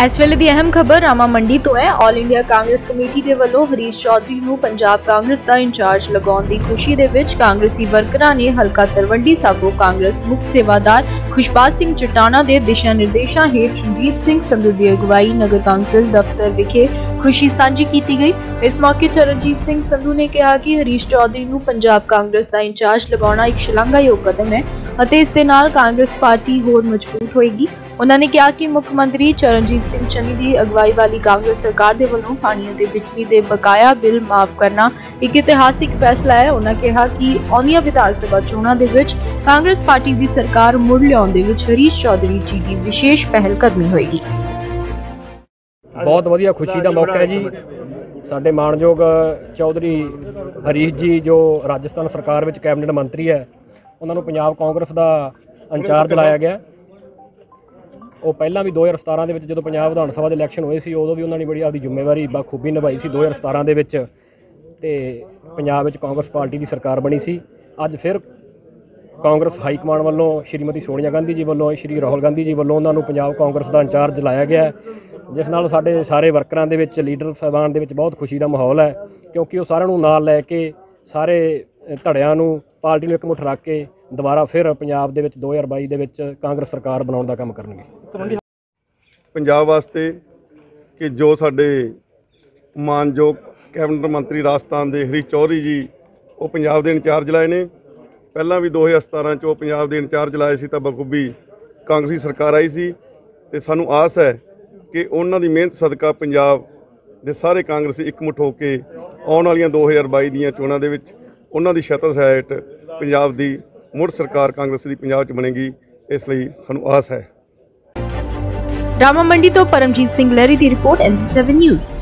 ਇਸ ਵੇਲੇ ਦੀ ਅਹਿਮ ਖਬਰ ਰਾਮਾ ਮੰਡੀ ਤੋਂ ਹੈ। ਆਲ ਇੰਡੀਆ ਕਾਂਗਰਸ ਕਮੇਟੀ ਦੇ ਵੱਲੋਂ ਹਰੀਸ਼ ਚੌਧਰੀ ਨੂੰ ਪੰਜਾਬ ਕਾਂਗਰਸ ਦਾ ਇੰਚਾਰਜ ਲਗਾਉਣ ਦੀ ਖੁਸ਼ੀ ਦੇ ਵਿੱਚ ਕਾਂਗਰਸੀ ਵਰਕਰਾਂ ਨੇ ਹਲਕਾ ਤਰਵੰਡੀ ਸਾਬੋ ਕਾਂਗਰਸ ਮੁਖ ਸੇਵਾਦਾਰ ਖੁਸ਼ਪਾਲ ਸਿੰਘ ਚਟਾਣਾ ਦੇ ਦਿਸ਼ਾ ਨਿਰਦੇਸ਼ਾਂ ਹੇਠ ਰਣਜੀਤ ਸਿੰਘ ਸੰਧੂ ਦੀ ਅਗਵਾਈ ਨਗਰ ਕੌਂਸਲ ਦਫ਼ਤਰ ਵਿਖੇ ਖੁਸ਼ੀ ਸਾਂਝੀ ਕੀਤੀ ਗਈ। ਇਸ ਮੌਕੇ ਚਰਨਜੀਤ ਸਿੰਘ ਸੰਧੂ ਨੇ ਕਿਹਾ ਕਿ ਹਰੀਸ਼ ਚੌਧਰੀ ਨੂੰ ਪੰਜਾਬ ਕਾਂਗਰਸ ਦਾ ਇੰਚਾਰਜ ਲਗਾਉਣਾ ਇੱਕ ਸ਼ਲਾਘਾਯੋਗ ਕਦਮ ਹੈ ਅਤੇ ਇਸ ਦੇ ਨਾਲ ਕਾਂਗਰਸ ਪਾਰਟੀ ਹੋਰ ਮਜ਼ਬੂਤ ਹੋਏਗੀ। ਉਹਨਾਂ ਨੇ ਕਿਹਾ ਕਿ ਮੁੱਖ ਮੰਤਰੀ ਚਰਨਜੀਤ ਸਿੰਘ ਚੰਨੀ ਦੀ ਅਗਵਾਈ ਵਾਲੀ ਕਾਂਗਰਸ ਸਰਕਾਰ ਦੇ ਵੱਲੋਂ ਪਾਣੀ ਅਤੇ ਬਿਜਲੀ ਦੇ ਬਕਾਇਆ ਬਿੱਲ ਮਾਫ ਕਰਨਾ ਇੱਕ ਇਤਿਹਾਸਿਕ ਫੈਸਲਾ ਹੈ। ਉਹਨਾਂ ਕਿਹਾ ਕਿ ਆਉਂਦੀਆਂ ਵਿਧਾਨ ਸਭਾ ਚੋਣਾਂ ਦੇ ਵਿੱਚ ਕਾਂਗਰਸ ਪਾਰਟੀ ਦੀ ਸਰਕਾਰ ਮੁੜ ਲਿਆਉਣ ਦੇ ਵਿੱਚ ਹਰੀਸ਼ ਚੌਧਰੀ ਜੀ ਦੀ ਵਿਸ਼ੇਸ਼ ਪਹਿਲ ਕਦਮੀ ਹੋਏਗੀ। ਬਹੁਤ ਵਧੀਆ ਖੁਸ਼ੀ ਦਾ ਮੌਕਾ ਹੈ ਜੀ। ਸਾਡੇ ਮਾਣਯੋਗ ਚੌਧਰੀ ਹਰੀਸ਼ ਜੀ ਜੋ ਰਾਜਸਥਾਨ ਸਰਕਾਰ ਵਿੱਚ ਕੈਬਨਿਟ ਮੰਤਰੀ ਹੈ ਉਹਨਾਂ ਨੂੰ ਪੰਜਾਬ ਕਾਂਗਰਸ ਦਾ ਇੰਚਾਰਜ ਲਾਇਆ ਗਿਆ। ਉਹ ਪਹਿਲਾਂ ਵੀ 2017 ਦੇ ਵਿੱਚ ਜਦੋਂ ਪੰਜਾਬ ਵਿਧਾਨ ਸਭਾ ਦੇ ਇਲੈਕਸ਼ਨ ਹੋਏ ਸੀ ਉਦੋਂ ਵੀ ਉਹਨਾਂ ਨੇ ਬੜੀ ਆਪਦੀ ਜ਼ਿੰਮੇਵਾਰੀ ਬਖੂਬੀ ਨਿਭਾਈ ਸੀ 2017 ਦੇ ਵਿੱਚ। ਤੇ ਪੰਜਾਬ ਵਿੱਚ ਕਾਂਗਰਸ ਪਾਰਟੀ ਦੀ ਸਰਕਾਰ ਬਣੀ ਸੀ। ਅੱਜ ਫਿਰ ਕਾਂਗਰਸ ਹਾਈ ਕਮਾਂਡ ਵੱਲੋਂ ਸ਼੍ਰੀਮਤੀ ਸੋਨੀਆ ਗਾਂਧੀ ਜੀ ਵੱਲੋਂ ਸ਼੍ਰੀ ਰਾਹੁਲ ਗਾਂਧੀ ਜੀ ਵੱਲੋਂ ਉਹਨਾਂ ਨੂੰ ਪੰਜਾਬ ਕਾਂਗਰਸ ਦਾ ਇੰਚਾਰਜ ਲਾਇਆ ਗਿਆ। ਜਿਸ ਨਾਲ ਸਾਡੇ ਸਾਰੇ ਵਰਕਰਾਂ ਦੇ ਵਿੱਚ, ਲੀਡਰ ਸਾਹਿਬਾਨ ਦੇ ਵਿੱਚ ਬਹੁਤ ਖੁਸ਼ੀ ਦਾ ਮਾਹੌਲ ਹੈ, ਕਿਉਂਕਿ ਉਹ ਸਾਰਿਆਂ ਨੂੰ ਨਾਲ ਲੈ ਕੇ ਸਾਰੇ ਧੜਿਆਂ ਨੂੰ, ਪਾਰਟੀ ਨੂੰ ਇਕਮੁੱਠ ਰੱਖ ਕੇ ਦੁਬਾਰਾ ਫਿਰ ਪੰਜਾਬ ਦੇ ਵਿੱਚ 2022 ਦੇ ਵਿੱਚ ਕਾਂਗਰਸ ਸਰਕਾਰ ਬਣਾਉਣ ਦਾ ਕੰਮ ਕਰਨਗੇ। ਪੰਜਾਬ ਵਾਸਤੇ ਕਿ ਜੋ ਸਾਡੇ ਮਾਨਯੋਗ ਕੈਬਨਿਟ ਮੰਤਰੀ ਰਾਜਸਥਾਨ ਦੇ ਹਰੀ ਚੌਧਰੀ ਜੀ, ਉਹ ਪੰਜਾਬ ਦੇ ਇੰਚਾਰਜ ਲਾਏ ਨੇ। ਪਹਿਲਾਂ ਵੀ 2017 ਚ ਉਹ ਪੰਜਾਬ ਦੇ ਇੰਚਾਰਜ ਲਾਏ ਸੀ ਤਾਂ ਬਖੂਬੀ ਕਾਂਗਰਸੀ ਸਰਕਾਰ ਆਈ ਸੀ ਤੇ ਸਾਨੂੰ ਆਸ ਹੈ ਕਿ ਉਹਨਾਂ ਦੀ ਮਿਹਨਤ ਸਦਕਾ ਪੰਜਾਬ ਦੇ ਸਾਰੇ ਕਾਂਗਰਸੀ ਇਕਮੁੱਠ ਹੋ ਕੇ ਆਉਣ ਵਾਲੀਆਂ 2022 ਦੀਆਂ ਚੋਣਾਂ ਦੇ ਵਿੱਚ ਉਹਨਾਂ ਦੀ ਛਤਰ ਹੇਠ ਪੰਜਾਬ ਦੀ ਮੁੜ ਸਰਕਾਰ ਕਾਂਗਰਸ ਦੀ ਪੰਜਾਬ 'ਚ ਬਣੇਗੀ, ਇਸ ਲਈ ਸਾਨੂੰ ਆਸ ਹੈ। ਰਾਮਾ ਮੰਡੀ ਤੋਂ ਪਰਮਜੀਤ ਸਿੰਘ ਲਹਿਰੀ ਦੀ ਰਿਪੋਰਟ ਐਨਸੀ7 ਨਿਊਜ਼